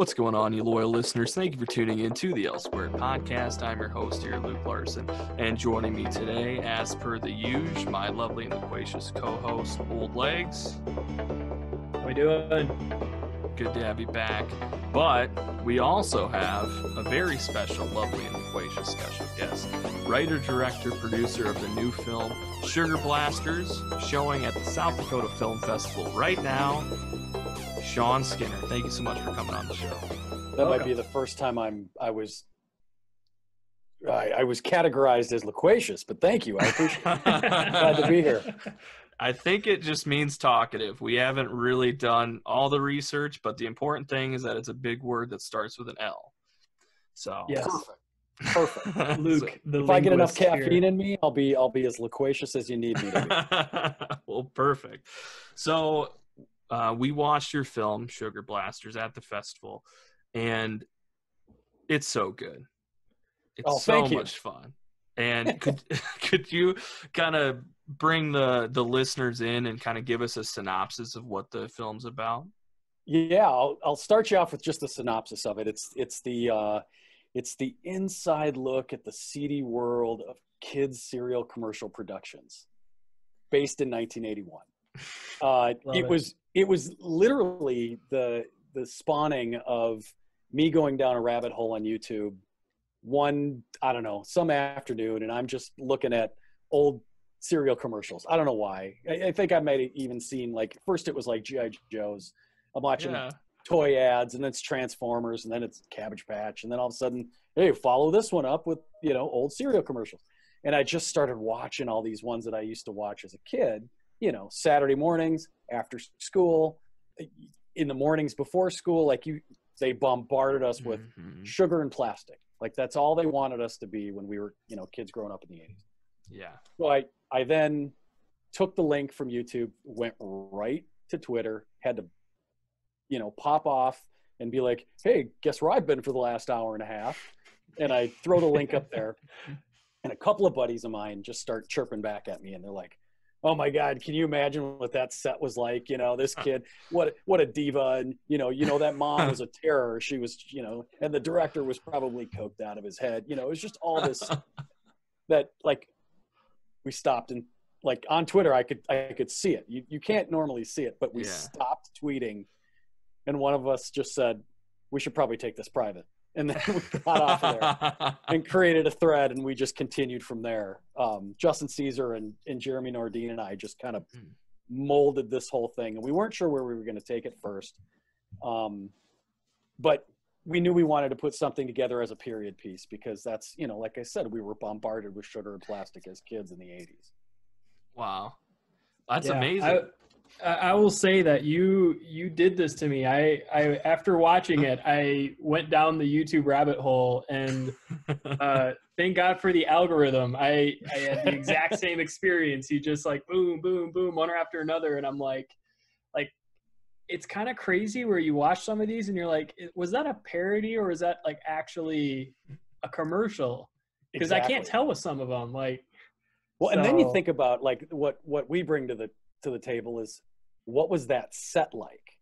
What's going on, you loyal listeners? Thank you for tuning in to the Squared podcast. I'm your host here, Luke Larson, and joining me today, as per the usual, my lovely and loquacious co-host, Old Legs. How we doing? Good to have you back. But we also have a very special, lovely, and loquacious special guest. Writer, director, producer of the new film Sugar Blasters, showing at the South Dakota Film Festival right now. Sean Skinner, thank you so much for coming on the show. That might be the first time I'm I was I, I was categorized as loquacious, but thank you. I appreciate it. Glad to be here. I think it just means talkative. We haven't really done all the research, but the important thing is that it's a big word that starts with an L. So Yes. Perfect. Perfect. Luke, the If I get enough linguist here. caffeine in me, I'll be I'll be as loquacious as you need me to be. well, perfect. So uh, we watched your film Sugar Blasters at the festival, and it's so good. It's Oh, so you. much fun. And could could you kind of bring the the listeners in and kind of give us a synopsis of what the film's about? Yeah, I'll, I'll start you off with just a synopsis of it. It's it's the uh, it's the inside look at the seedy world of kids cereal commercial productions, based in 1981. Uh, it it. was it was literally the the spawning of me going down a rabbit hole on YouTube one I don't know some afternoon, and I'm just looking at old cereal commercials. I don't know why. I, I think I might have even seen like first it was like GI Joe's. I'm watching Yeah. toy ads and then it's transformers and then it's cabbage patch and then all of a sudden hey follow this one up with you know old cereal commercials and i just started watching all these ones that i used to watch as a kid you know saturday mornings after school in the mornings before school like you they bombarded us with Mhm. sugar and plastic like that's all they wanted us to be when we were you know kids growing up in the 80s Yeah. so I, I then took the link from YouTube, went right to Twitter, had to, you know, pop off and be like, hey, guess where I've been for the last hour and a half? And I throw the link up there. And a couple of buddies of mine just start chirping back at me and they're like, oh my God, can you imagine what that set was like? You know, this kid, what, what a diva. And, you know, you know, that mom was a terror. She was, you know, and the director was probably coked out of his head. You know, it was just all this that like we stopped and like on Twitter I could I could see it. You you can't normally see it, but we Yeah. stopped tweeting and one of us just said, We should probably take this private. And then we got off of there and created a thread and we just continued from there. Um, Justin Caesar and, and Jeremy Nordine and I just kind of Hmm. molded this whole thing and we weren't sure where we were gonna take it first. Um, but we knew we wanted to put something together as a period piece because that's you know like i said we were bombarded with sugar and plastic as kids in the 80s wow. That's Yeah, amazing. I, I I will say that you you did this to me. I, I after watching it, I went down the YouTube rabbit hole, and uh, thank God for the algorithm. I I had the exact same experience. You just like boom, boom, boom, one after another, and I'm like, like, it's kind of crazy where you watch some of these and you're like, was that a parody or is that like actually a commercial? Because I can't tell with some of them. Like, well and then you think about like what what we bring to the to the table is what was that set like?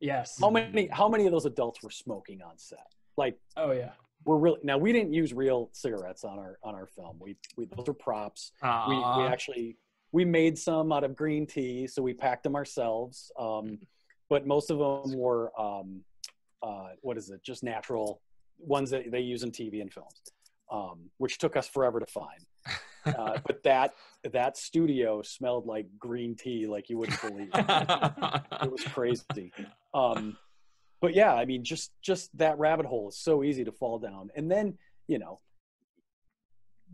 Yes, how many how many of those adults were smoking on set? Like oh yeah, we're really now we didn't use real cigarettes on our on our film. We, we those are props. We, we actually we made some out of green tea so we packed them ourselves. Um, but most of them were um, uh, what is it? Just natural ones that they use in tv and films um, which took us forever to find uh, but that that studio smelled like green tea like you wouldn't believe. It was crazy. Um but yeah i mean just just that rabbit hole is so easy to fall down. And then you know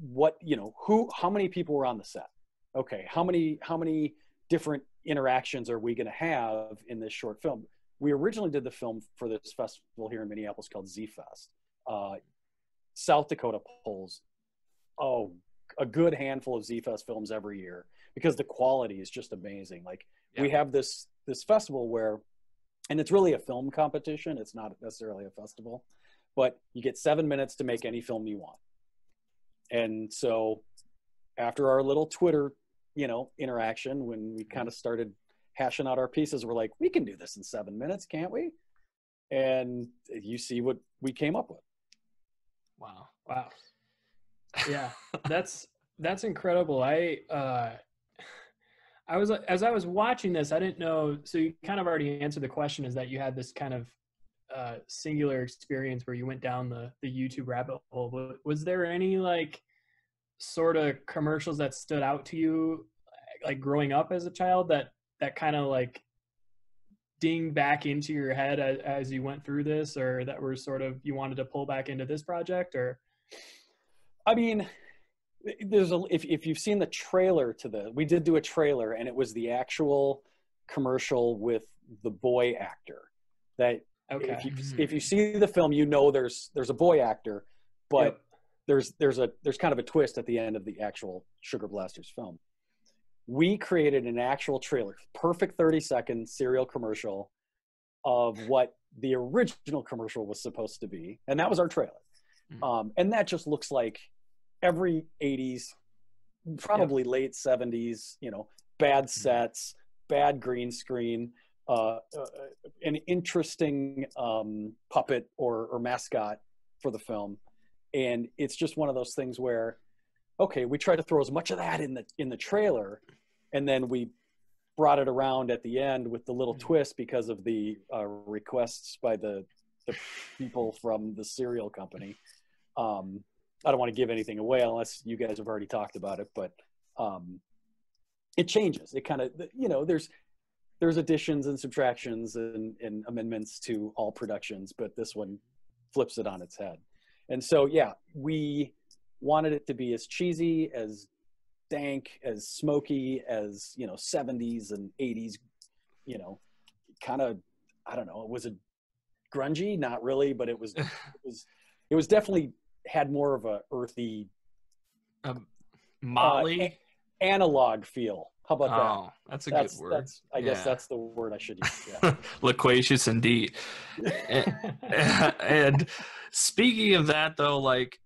what you know who how many people were on the set? Okay how many how many different interactions are we going to have in this short film? We originally did the film for this festival here in minneapolis called z fest. Uh, south dakota pulls oh a good handful of z fest films every year because the quality is just amazing like we have this this festival where and it's really a film competition it's not necessarily a festival but you get seven minutes to make any film you want and so after our little twitter you know interaction when we mm-hmm. kind of started hashing out our pieces we're like we can do this in seven minutes can't we and you see what we came up with. Wow. Wow. Yeah, that's that's incredible. I uh I was as I was watching this, I didn't know. So you kind of already answered the question. Is that you had this kind of uh, singular experience where you went down the the YouTube rabbit hole? Was there any like sort of commercials that stood out to you, like growing up as a child, that that kind of like ding back into your head as, as you went through this, or that were sort of you wanted to pull back into this project, or? I mean, there's a if if you've seen the trailer to the we did do a trailer and it was the actual commercial with the boy actor that Okay. if you Mhm. if you see the film you know there's there's a boy actor but Yep. there's there's a there's kind of a twist at the end of the actual sugar blasters film we created an actual trailer perfect 30 second serial commercial of what the original commercial was supposed to be and that was our trailer Mhm. um, and that just looks like every 80s probably late 70s you know bad sets bad green screen uh, uh, an interesting um, puppet or, or mascot for the film. And it's just one of those things where okay we try to throw as much of that in the in the trailer and then we brought it around at the end with the little Mhm. twist because of the uh, requests by the the people from the cereal company. Um, i don't want to give anything away unless you guys have already talked about it but um, it changes. It kind of you know there's there's additions and subtractions and, and amendments to all productions but this one flips it on its head. And so yeah we wanted it to be as cheesy as dank as smoky as you know 70s and 80s you know kind of i don't know it was it grungy not really but it was it was it was definitely had more of a earthy Um, Molly. analog feel how about that oh, that's a that's, good word. that's i guess Yeah. that's the word i should use yeah. Loquacious indeed. and, and speaking of that, though, like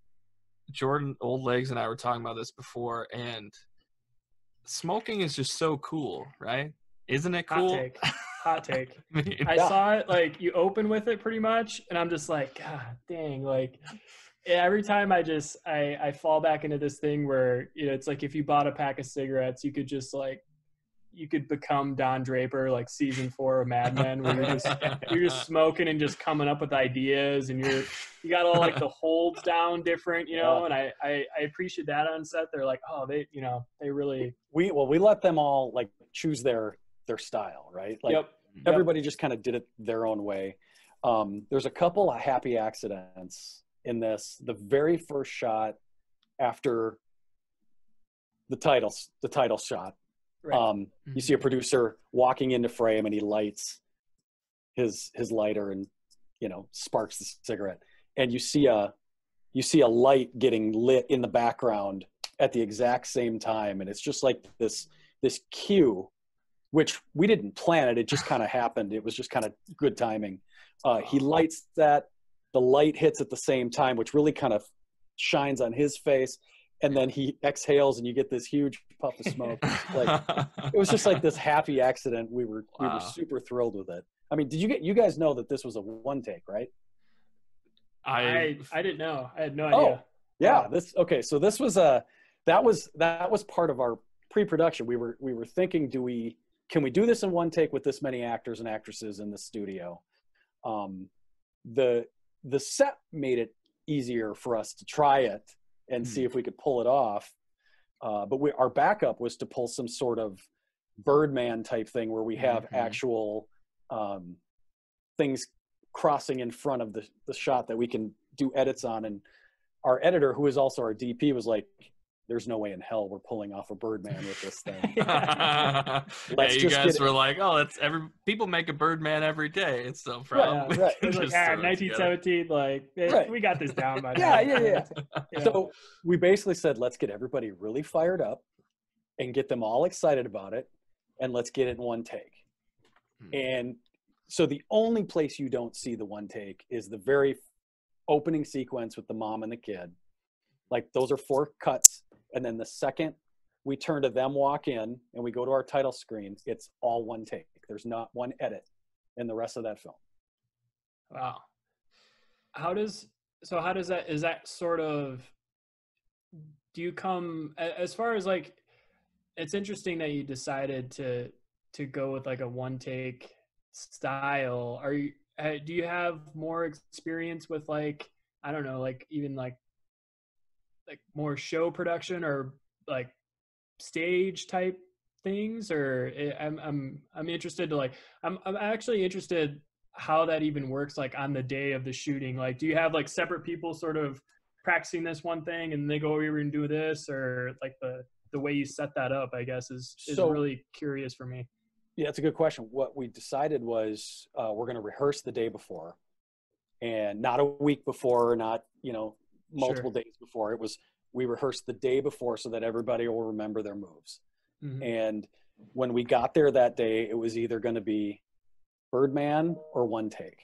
Jordan Old Legs and I were talking about this before, and smoking is just so cool, right? Isn't it cool? Hot take. Hot take. I mean, I Yeah. saw it like you open with it pretty much, and I'm just like, God dang! Like every time I just I I fall back into this thing where you know it's like if you bought a pack of cigarettes, you could just like you could become Don Draper, like season four of Mad Men, where you're just you're just smoking and just coming up with ideas, and you're you got all like the holds down different, you know. Yeah. And I, I I appreciate that on set. They're like, oh, they you know they really we well we let them all like choose their their style right like yep everybody just kind of did it their own way um there's a couple of happy accidents in this the very first shot after the titles the title shot. Right. um you see a producer walking into frame and he lights his his lighter and you know sparks the cigarette. And you see a you see a light getting lit in the background at the exact same time. And it's just like this this cue which we didn't plan it. It just kind of happened. It was just kind of good timing. Uh, he lights that the light hits at the same time which really kind of shines on his face and then he exhales and you get this huge puff of smoke like it was just like this happy accident. We were we were super thrilled with it. I mean, did you get you guys know that this was a one take, right? I, I I didn't know. I had no idea. Oh. idea. Yeah. Wow. This okay. So this was a that was that was part of our pre-production. We were we were thinking, do we can we do this in one take with this many actors and actresses in the studio? Um, the the set made it easier for us to try it and Hmm. see if we could pull it off. Uh, but we, our backup was to pull some sort of Birdman type thing where we have Mhm. actual um, things crossing in front of the, the shot that we can do edits on. And our editor, who is also our DP, was like, "There's no way in hell we're pulling off a Birdman with this thing." yeah, you guys were like, "Oh, it's every people make a Birdman every day. It's no problem." right. It like, ah, together. 1917, like, eh, Right. we got this down by Yeah, now. yeah, yeah. You? So we basically said, let's get everybody really fired up and get them all excited about it, and let's get it in one take. Hmm. And so the only place you don't see the one take is the very opening sequence with the mom and the kid. Like those are four cuts, and then the second we turn to them walk in and we go to our title screen, it's all one take. There's not one edit in the rest of that film. Wow. How does so how does that is that sort of do you come as far as like it's interesting that you decided to to go with like a one take style are you do you have more experience with like i don't know like even like like more show production or like stage type things or eh, i'm i'm i'm interested to like i'm i'm actually interested how that even works like on the day of the shooting. Like do you have like separate people sort of practicing this one thing and they go over and do this? Or like the the way you set that up i guess is is so, really curious for me. Yeah it's a good question. What we decided was uh, we're going to rehearse the day before and not a week before or not you know multiple sure. days before it was we rehearsed the day before so that everybody will remember their moves mm-hmm. and when we got there that day it was either going to be Birdman or one take.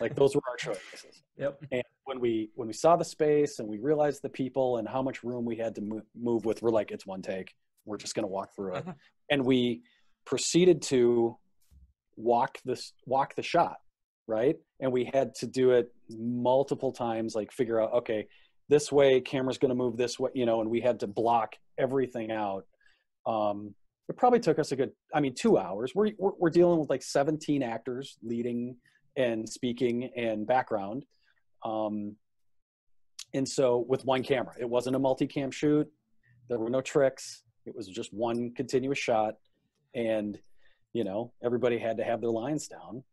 Like those were our choices. Yep. And when we when we saw the space and we realized the people and how much room we had to move, move with, we're like, it's one take. We're just going to walk through it. and we proceeded to walk this walk the shot, right? And we had to do it multiple times, like figure out, okay, this way, camera's going to move this way, you know, and we had to block everything out. Um, it probably took us a good i mean two hours. We're, we're, we're, dealing with like 17 actors leading and speaking and background. Um, and so with one camera it wasn't a multicam shoot. There were no tricks. It was just one continuous shot. And you know everybody had to have their lines down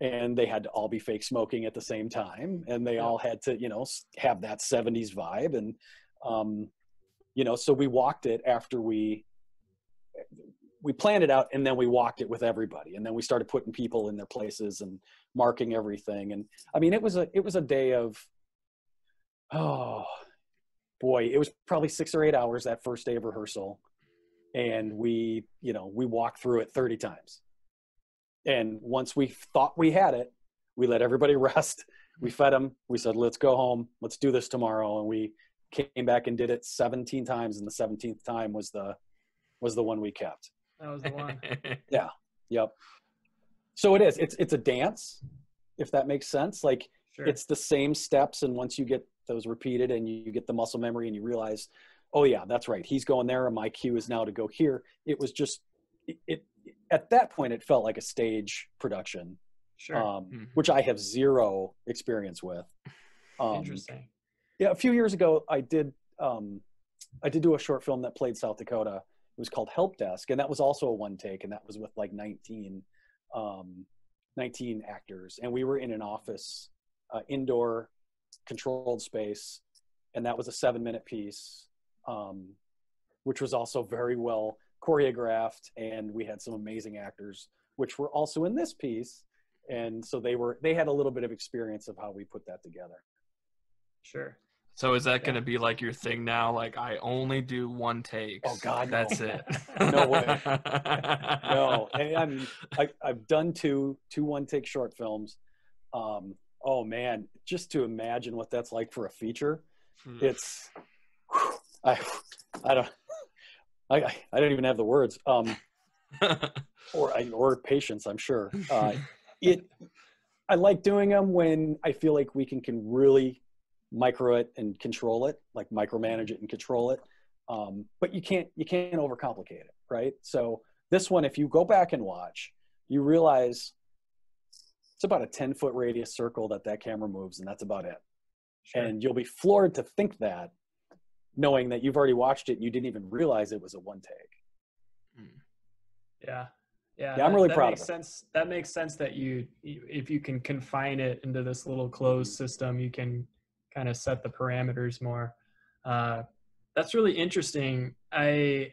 and they had to all be fake smoking at the same time and they all had to you know have that 70s vibe and um, you know so we walked it after we we planned it out and then we walked it with everybody and then we started putting people in their places and marking everything and i mean it was a it was a day of oh boy it was probably six or eight hours that first day of rehearsal and we you know we walked through it 30 times and once we thought we had it we let everybody rest we fed them we said let's go home let's do this tomorrow and we came back and did it 17 times and the 17th time was the was the one we kept. That was the one. yeah. Yep. So it is. It's it's a dance, if that makes sense. Like sure. it's the same steps, and once you get those repeated and you get the muscle memory and you realize, oh yeah, that's right. He's going there, and my cue is now to go here. It was just it, it at that point it felt like a stage production, sure. Um, mm-hmm. which I have zero experience with. Um, Interesting. Yeah, a few years ago I did um, I did do a short film that played South Dakota it was called Help Desk, and that was also a one take, and that was with like 19, um, 19 actors, and we were in an office, uh, indoor, controlled space, and that was a seven minute piece, um, which was also very well choreographed, and we had some amazing actors, which were also in this piece, and so they were they had a little bit of experience of how we put that together. Sure. So is that yeah. going to be like your thing now? Like I only do one take. Oh God, that's no. it. no way. no, and I mean, I, I've done two two one take short films. Um, oh man, just to imagine what that's like for a feature, hmm. it's. Whew, I I don't I I don't even have the words. Um, or or patience, I'm sure. Uh, it. I like doing them when I feel like we can can really micro it and control it, like micromanage it and control it. Um, but you can't you can't overcomplicate it, right? So this one, if you go back and watch, you realize it's about a 10 foot radius circle that that camera moves, and that's about it. Sure. And you'll be floored to think that, knowing that you've already watched it and you didn't even realize it was a one take. Hmm. Yeah. Yeah, yeah I'm really that proud makes of it. Sense. That makes sense that you, if you can confine it into this little closed system, you can kind of set the parameters more. Uh, that's really interesting. I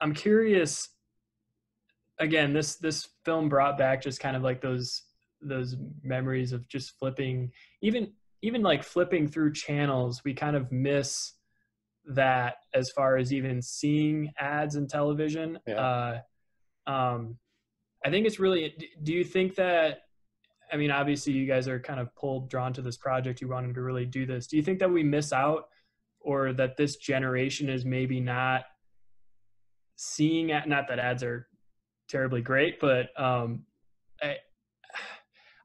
I'm curious. Again, this this film brought back just kind of like those those memories of just flipping, even even like flipping through channels. We kind of miss that as far as even seeing ads in television. Yeah. Uh, um, I think it's really. Do you think that I mean, obviously, you guys are kind of pulled, drawn to this project. You wanted to really do this. Do you think that we miss out, or that this generation is maybe not seeing? at? Not that ads are terribly great, but um, I,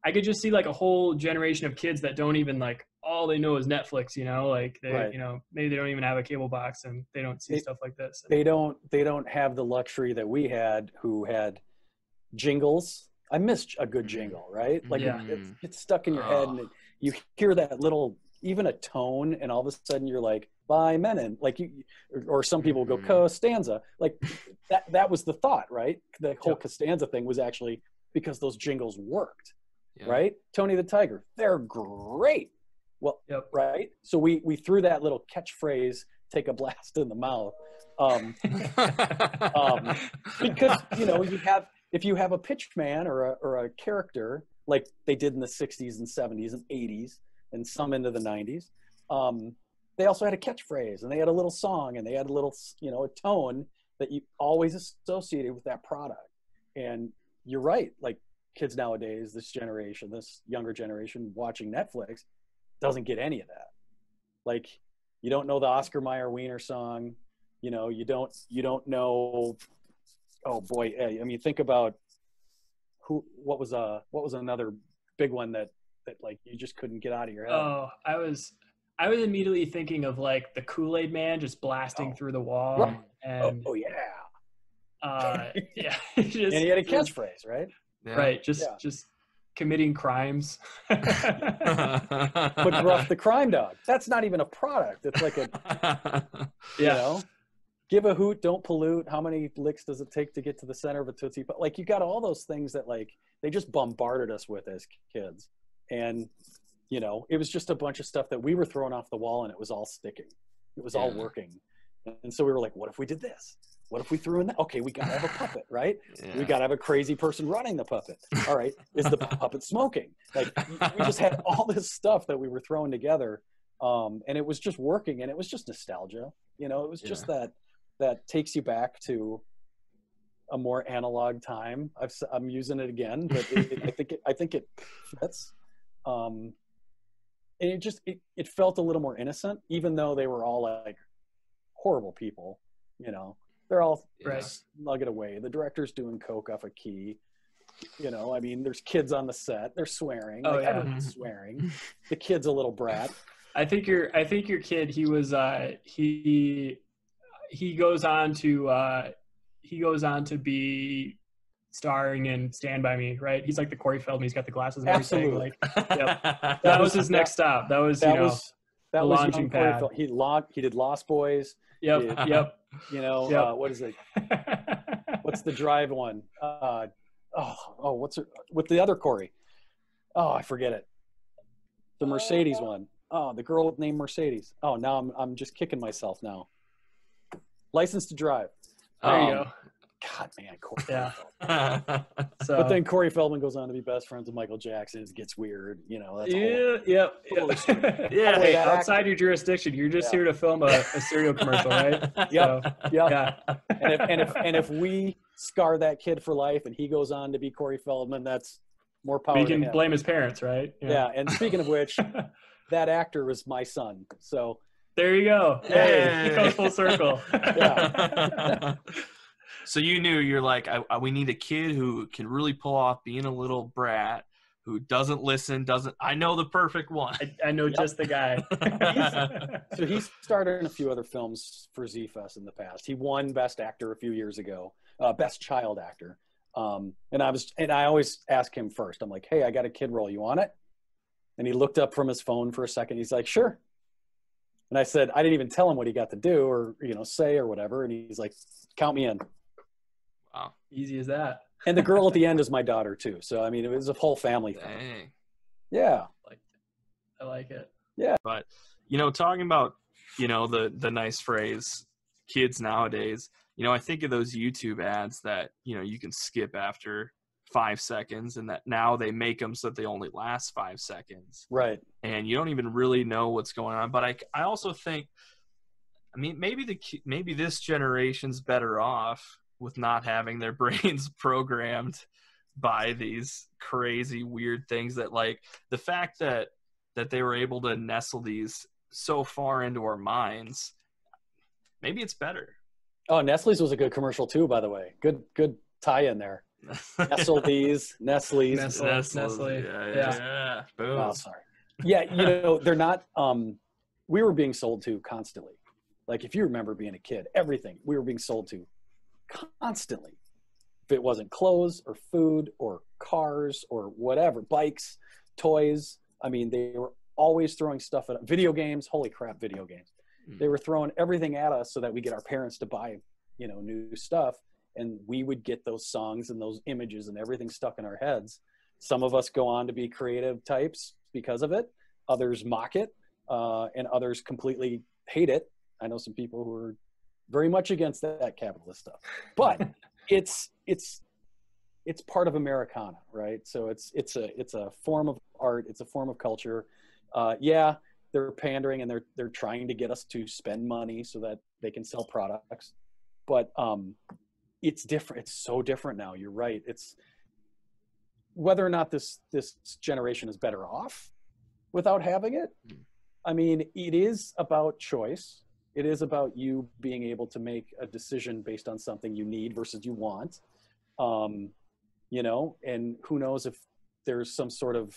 I could just see like a whole generation of kids that don't even like all they know is Netflix. You know, like they, Right. you know, maybe they don't even have a cable box and they don't see They- stuff like this. they don't they don't have the luxury that we had who had jingles i missed a good jingle right like Yeah. it, it's, it's stuck in your head and Oh. it, you hear that little even a tone and all of a sudden you're like by Mennen like you or, or some people go Mhm. costanza like that that was the thought right the whole Yep. costanza thing was actually because those jingles worked Yeah. right tony the tiger they're great well Yep. right so we we threw that little catchphrase take a blast in the mouth um Um, because you know you have if you have a pitch man or a, or a character like they did in the 60s and 70s and 80s and some into the 90s um, they also had a catchphrase and they had a little song and they had a little you know a tone that you always associated with that product and you're right like kids nowadays this generation this younger generation watching netflix doesn't get any of that like you don't know the oscar Mayer wiener song you know you don't you don't know oh boy eh, i mean think about who what was uh what was another big one that that like you just couldn't get out of your head Oh, I was I was immediately thinking of like the Kool Aid Man just blasting Oh. through the wall, Right. oh, and oh, yeah uh, yeah, just, and he had a catchphrase right Yeah. right? Just Yeah. just committing crimes. but gruff the crime dog. That's not even a product. It's like a you yeah, know give a hoot don't pollute. How many licks does it take to get to the center of a tootsie pop? Like you got all those things that like they just bombarded us with as kids. And you know it was just a bunch of stuff that we were throwing off the wall and it was all sticking. It was all working. And so we were like what if we did this what if we threw in that? Okay we gotta have a puppet right? Yeah. we gotta have a crazy person running the puppet. All right is the puppet smoking? Like we just had all this stuff that we were throwing together um, and it was just working and it was just nostalgia you know? It was just that that takes you back to a more analog time. I've, s- i'm using it again but it, it- i think it, i think it fits um, and it just it, it felt a little more innocent even though they were all like horrible people you know they're all Yeah. Right. nugget away the director's doing coke off a key you know i mean there's kids on the set they're swearing Oh, like yeah. everyone's swearing the kid's a little brat I think your I think your kid he was uh he he goes on to uh he goes on to be starring in Stand by Me, right? He's like the Corey Feldman. He's got the glasses and everything. Absolutely. Like that was his next stop. That was you that know. was that the was launching pad. Fel- he launched he did lost boys Yep. Yeah. Yep. You know Yep. uh, what is it? What's the drive one? Uh oh oh what's it with the other corey? Oh i forget it. The mercedes one. Oh the girl named mercedes. Oh now i'm, I'm just kicking myself now. License to drive. There you Um, go. God man corey Yeah. So but then corey feldman goes on to be best friends with michael jackson it gets weird you know that's a whole- yeah, yep. Holy shit. Yeah. Hey, that outside your jurisdiction, you're just Yeah. here to film a, a cereal commercial, right? Yep. So, yeah yeah. and if, and if and if we scar that kid for life and he goes on to be Corey Feldman, that's more power. We to can him. blame his parents, right? Yeah. And speaking of which, that actor was my son. So there you go. Hey, Hey. it goes full circle. So you knew you're like, I, I, we need a kid who can really pull off being a little brat, who doesn't listen, doesn't. I know the perfect one. I, I know just the guy. so he starred in a few other films for Z Fest in the past. He won Best Actor a few years ago, uh, Best Child Actor. Um, and I was and I always ask him first. I'm like, Hey, I got a kid role. You want it? And he looked up from his phone for a second. He's like, Sure. And I said, I didn't even tell him what he got to do or you know say or whatever. And he's like, Count me in. Wow. Easy as that. And the girl at the end is my daughter too. So I mean, it was a whole family thing. Dang. Yeah. I like it. Yeah. But you know, talking about you know the the nice phrase, kids nowadays. You know, I think of those YouTube ads that you know you can skip after five seconds, and that now they make them so that they only last five seconds, Right. and you don't even really know what's going on. But I I also think, I mean, maybe the maybe this generation's better off with not having their brains programmed by these crazy weird things that like the fact that that they were able to nestle these so far into our minds maybe it's better Oh, Nestle's was a good commercial too, by the way. Good, good tie in there. Nestle these, Nestle's. Nestle. Nestle. Nestle. Yeah, yeah, Yeah. yeah. Boom. Oh, sorry. Yeah, you know, they're not um we were being sold to constantly. Like if you remember being a kid, everything we were being sold to constantly. If it wasn't clothes or food or cars or whatever, bikes, toys, I mean, they were always throwing stuff at video games. Holy crap, video games. They were throwing everything at us so that we get our parents to buy, you know, new stuff and we would get those songs and those images and everything stuck in our heads. Some of us go on to be creative types because of it. Others mock it, uh, and others completely hate it. I know some people who are very much against that, capitalist stuff, but it's it's it's part of Americana, right? So it's it's a it's a form of art. It's a form of culture. Uh, yeah, they're pandering and they're they're trying to get us to spend money so that they can sell products, but um, it's different. It's so different now. You're right. It's whether or not this this generation is better off without having it. I mean, it is about choice. It is about you being able to make a decision based on something you need versus you want. Um, you know, and who knows if there's some sort of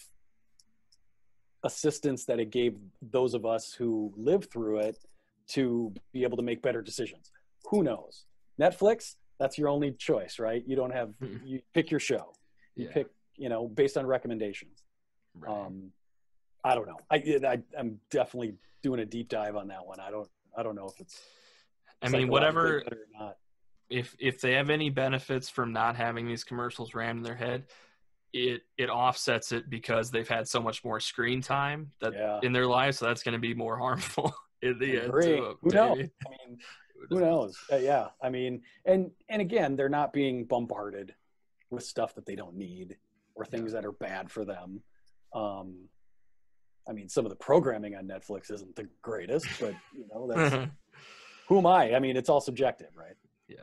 assistance that it gave those of us who lived through it to be able to make better decisions. Who knows? Netflix, that's your only choice, right? You don't have Mhm. you pick your show. You Yeah. pick, you know, based on recommendations. Right. Um, I don't know. I, I I'm definitely doing a deep dive on that one. I don't I don't know if it's I mean, whatever. or not. If if they have any benefits from not having these commercials rammed in their head, it it offsets it because they've had so much more screen time that Yeah. in their lives. So that's going to be more harmful in the end. Who knows? I mean, who knows? Uh, yeah. I mean, and and again, they're not being bombarded with stuff that they don't need or things that are bad for them. Um, I mean, some of the programming on Netflix isn't the greatest, but you know, that's who am I? I mean, it's all subjective, right? yeah.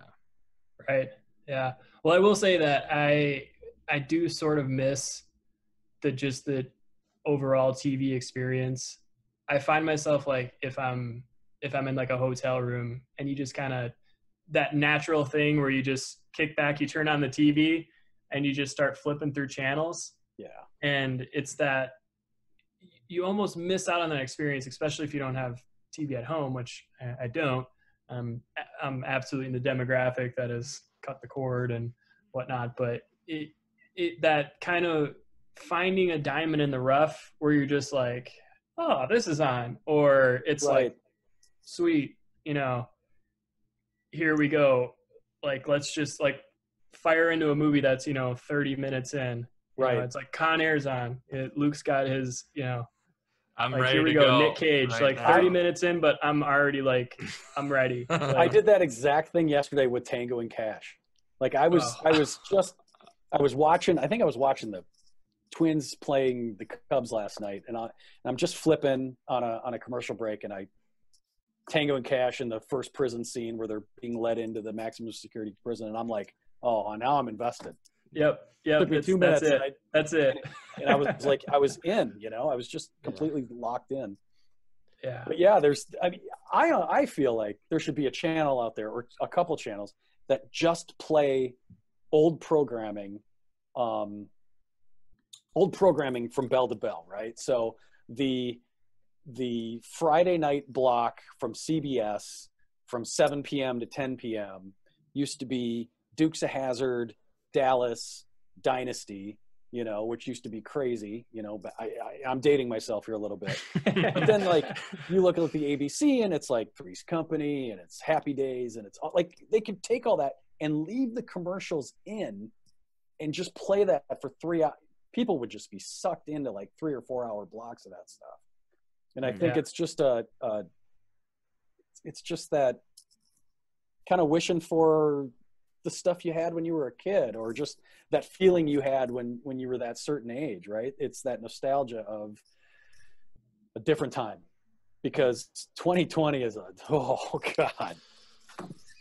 Right. Yeah. Well, I will say that I I do sort of miss the just the overall TV experience. I find myself like if I'm if I'm in like a hotel room and you just kind of that natural thing where you just kick back, you turn on the TV and you just start flipping through channels Yeah. and it's that you almost miss out on that experience, especially if you don't have TV at home, which I don't. Um, I'm absolutely in the demographic that has cut the cord and whatnot, but it, it that kind of finding a diamond in the rough where you're just like, oh, this is on, or it's like, sweet, you know, here we go. Like, let's just like fire into a movie that's, you know, 30 minutes in. You know, Right. it's like Con Air's on. It, Luke's got his, you know, I'm like ready here we to go, go. Nick Cage. right like now. 30 minutes in, but I'm already like, I'm ready. I did that exact thing yesterday with Tango and Cash. Like I was, Oh. I was just, I was watching. I think I was watching the Twins playing the Cubs last night, and, I, and I'm just flipping on a on a commercial break, and I Tango and Cash in the first prison scene where they're being led into the maximum security prison, and I'm like, oh, now I'm invested. Yep. Yeah, Took me two that's it. and I, That's it. and I was like, I was in. You know, I was just completely locked in. Yeah. But yeah, there's. I mean, I I feel like there should be a channel out there or a couple channels that just play old programming, um, old programming from bell to bell, right? So the the Friday night block from CBS from 7 p.m. to 10 p.m. used to be Dukes of Hazzard, Dallas, Dynasty, you know, which used to be crazy, you know. But I, I I'm dating myself here a little bit but then like you look at the ABC and it's like Three's Company and it's Happy Days and it's all, like they could take all that and leave the commercials in and just play that for three hours. People would just be sucked into like three or four hour blocks of that stuff. And I mm, think Yeah. it's just a, a it's just that kind of wishing for the stuff you had when you were a kid or just that feeling you had when when you were that certain age right it's that nostalgia of a different time because 2020 is a oh god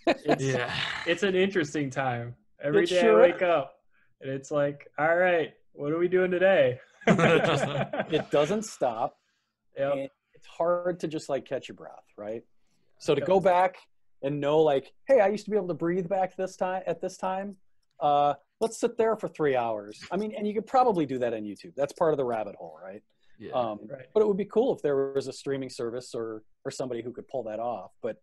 it's, yeah. it's an interesting time. Every It day sure I wake up and it's like, all right, what are we doing today? it doesn't stop Yep. it's hard to just like catch your breath right so to go back and know like hey i used to be able to breathe back this time at this time uh let's sit there for three hours. I mean, and you could probably do that on YouTube. That's part of the rabbit hole, right? Yeah. Um, Right. But it would be cool if there was a streaming service or or somebody who could pull that off. But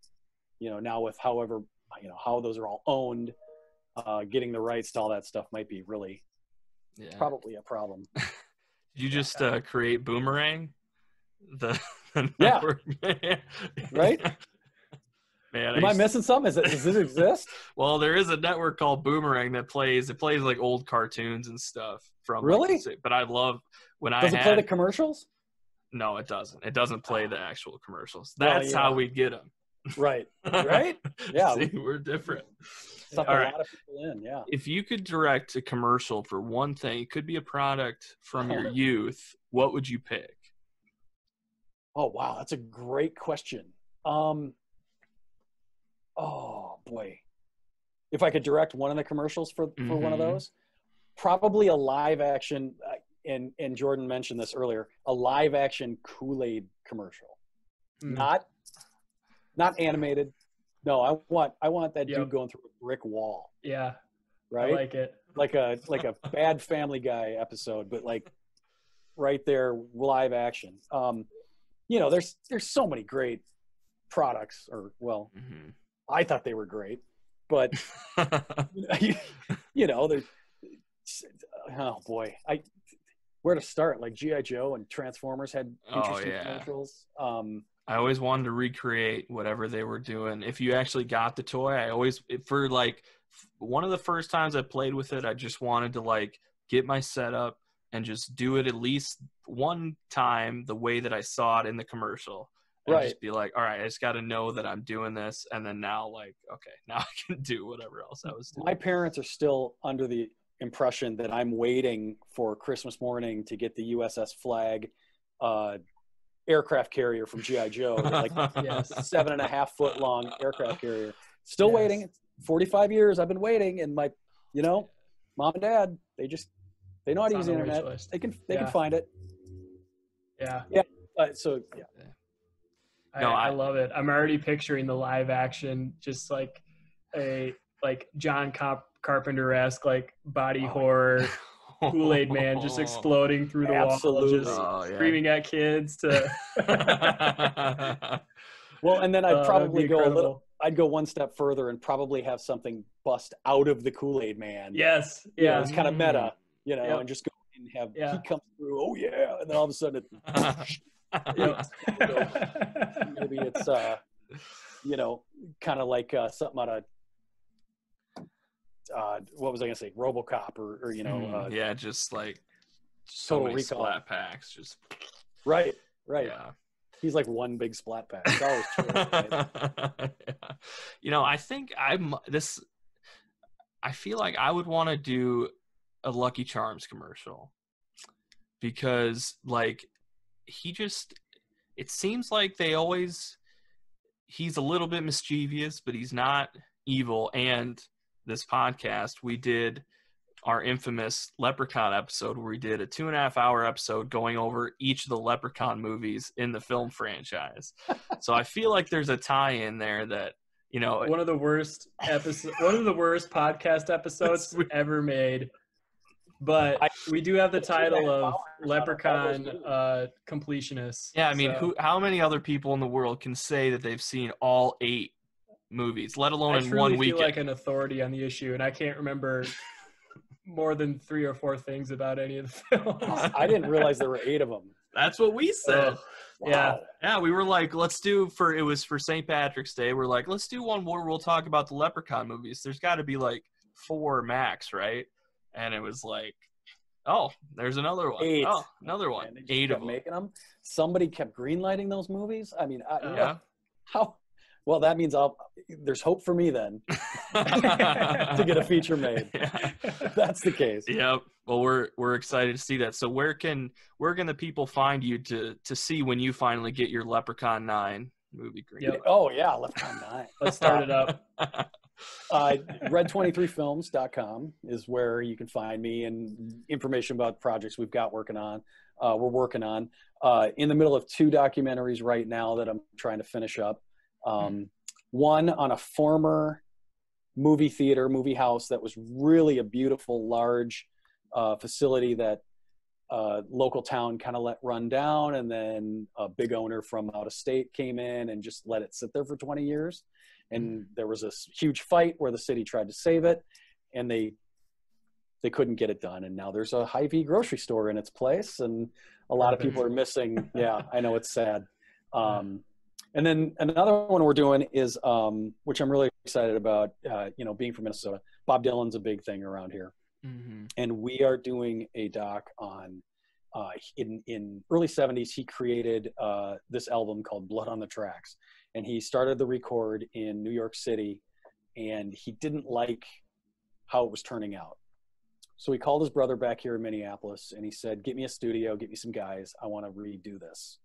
you know, now with however you know how those are all owned, uh, getting the rights to all that stuff might be really yeah. probably a problem. You just uh, create Boomerang? The, the Yeah. network? Right? Man, Am I used- missing something? Is it, does this exist? Well, there is a network called Boomerang that plays. It plays like old cartoons and stuff from. Really? si- but I love when Does I Does it had. play the commercials? no, it doesn't. It doesn't play the actual commercials. That's yeah. how we get them. Right. Right? Yeah. See, we're different. Suck All a right. lot of people in. Yeah. If you could direct a commercial for one thing, it could be a product from your youth. What would you pick? Oh wow, that's a great question. Um, oh boy, if I could direct one of the commercials for for one of Mhm. those, probably a live action. uh, And and Jordan mentioned this earlier, a live action Kool Aid commercial, Mm. not not animated. No, I want I want that Yep. dude going through a brick wall, Yeah, right? I like it. like a like a bad Family Guy episode, but like right there, live action. Um, you know, there's there's so many great products, or well, Mhm. I thought they were great, but you, you know, there's oh boy, I where to start? Like GI Joe and Transformers had Oh, interesting yeah. commercials. Um, I always wanted to recreate whatever they were doing. If you actually got the toy, I always for like one of the first times I played with it, I just wanted to like get my setup and just do it at least one time the way that I saw it in the commercial. And Right. just be like, all right, I just got to know that I'm doing this, and then now, like, okay, now I can do whatever else I was doing. my parents are still under the impression that I'm waiting for Christmas morning to get the USS Flagg uh, aircraft carrier from GI Joe, like Yes. seven and a half foot long aircraft carrier. Still Yes. waiting. Forty five years I've been waiting, and my, you know, mom and dad they just they know how to use the the internet. list. They can they Yeah. can find it. Yeah, Yeah. Uh, so yeah, I, No, I I- love it. I'm already picturing the live action, just like a like John Carp- Carpenter esque like body Oh, horror Kool Aid Man just exploding through the wall, just Oh, yeah. screaming at kids to. well, and then I'd Uh, probably be go a little. I'd go one step further and probably have something bust out of the Kool Aid Man. Yes, you know, yeah, it's kind of meta, you know, Yep. and just go and have Yeah. he comes through. Oh yeah, and then all of a sudden, it, Yep. maybe it's uh, you know, kind of like uh, something out of uh, what was I gonna say, RoboCop or, or you know, Mm, uh, yeah, just like so Total many Recall. splat packs, just right, right. yeah. He's like one big splat pack. It's always true. right? Yeah. You know, I think I'm this. I feel like I would want to do a Lucky Charms commercial because, like, he just. It seems like they always. He's a little bit mischievous, but he's not evil. And this podcast, we did our infamous Leprechaun episode where we did a two and a half hour episode going over each of the Leprechaun movies in the film franchise. so I feel like there's a tie in there that, you know, one of the worst episode, one of the worst podcast episodes ever made. But we do have the Two and a title of hours out of all those Leprechaun movies. uh, completionist. yeah, I mean, So- who, how many other people in the world can say that they've seen all eight movies, let alone I in truly one feel like an authority on the issue, and I can't remember more than three or four things about any of the films. I didn't realize there were eight of them. That's what we said. So, Yeah. Wow. Yeah, we were like, let's do for it was for St. Patrick's Day. We're like, let's do one where we'll talk about the Leprechaun movies. There's got to be like four max, right? And it was like, oh, there's another one. Eight. Oh, another one. And Eight of them. making them. Somebody kept greenlighting those movies. I mean, I, uh-huh. Yeah. how? Well, that means I'll. There's hope for me then to get a feature made. Yeah. If that's the case. Yep. Well, we're we're excited to see that. So where can where can the people find you to to see when you finally get your Leprechaun Nine movie green? Yep. Oh yeah, Leprechaun Nine. Let's start it up. Uh, Red23films.com is where you can find me and information about projects we've got working on. Uh, we're working on uh, in the middle of two documentaries right now that I'm trying to finish up. Um, one on a former movie theater, movie house that was really a beautiful, large uh, facility that uh, local town kind of let run down, and then a big owner from out of state came in and just let it sit there for 20 years. And there was this huge fight where the city tried to save it, and they they couldn't get it done. And now there's a Hy-Vee grocery store in its place, and a lot of people are missing. Yeah, I know it's sad. Um, and then another one we're doing is, um, which I'm really excited about. Uh, you know, being from Minnesota, Bob Dylan's a big thing around here Mm-hmm. and we are doing a doc on uh, in in early 70s he created uh, this album called blood on the tracks and he started the record in new york city and he didn't like how it was turning out. So he called his brother back here in minneapolis and he said get me a studio get me some guys i want to redo this.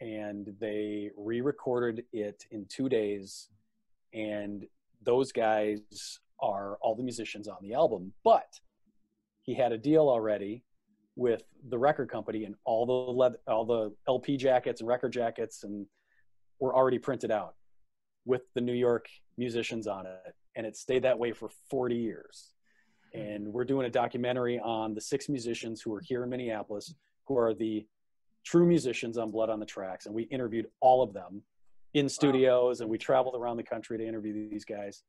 And they re-recorded it in two days and those guys are all the musicians on the album but he had a deal already with the record company and all the all the LP jackets and record jackets and were already printed out with the New York musicians on it and it stayed that way for 40 years. And we're doing a documentary on the six musicians who are here in Minneapolis who are the true musicians on Blood on the Tracks and we interviewed all of them in studios and we traveled around the country to interview these guys.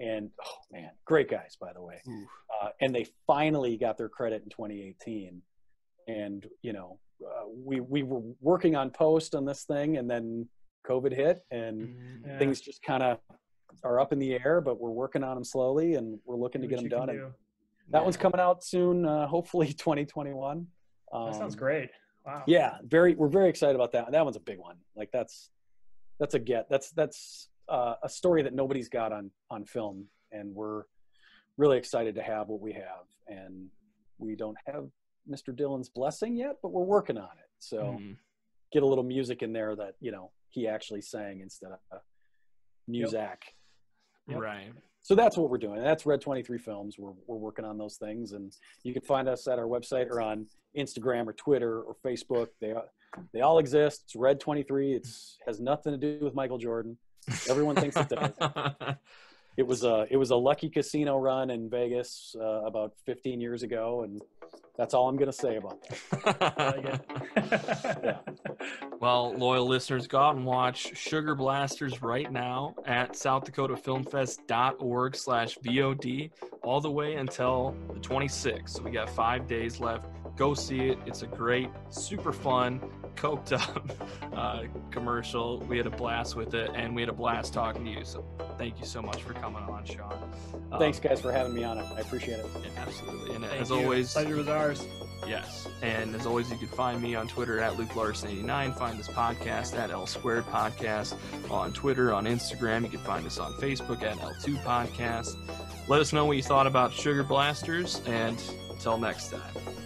And oh man great guys by the way. Uh, and they finally got their credit in 2018 and you know uh, we we were working on post on this thing and then covid hit and Mm-hmm. Yeah. things just kind of are up in the air but we're working on them slowly and we're looking to get them you can done and do. that one's coming out soon uh, hopefully 2021 um, That sounds great. Wow. yeah very we're very excited about that that one's a big one like that's that's a get that's that's uh, a story that nobody's got on on film and we're really excited to have what we have and we don't have mr dylan's blessing yet but we're working on it so Mhm. get a little music in there that you know he actually sang instead of uh, music Yep. Right. so that's what we're doing. That's Red 23 Films. We're, we're working on those things. And you can find us at our website or on Instagram or Twitter or Facebook. They, they all exist. It's Red 23. It's has nothing to do with Michael Jordan. Everyone thinks it does. It was a, it was a lucky casino run in Vegas uh, about 15 years ago. And that's all I'm going to say about that. It. Well, loyal listeners, go out and watch Sugar Blasters right now at southdakotafilmfest.org slash VOD all the way until the 26th. So we got five days left. Go see it. It's a great, super fun, coked up uh, commercial. We had a blast with it, and we had a blast talking to you. So thank you so much for coming on, Sean. Um, Thanks, guys, for having me on it. I appreciate it. yeah, absolutely. And Thank as you. always, pleasure was ours. Yes. And as always, you can find me on Twitter at Luke Larson89. Find this podcast at L Squared Podcast on Twitter, on Instagram. You can find us on Facebook at L2 Podcast. Let us know what you thought about Sugar Blasters, and until next time.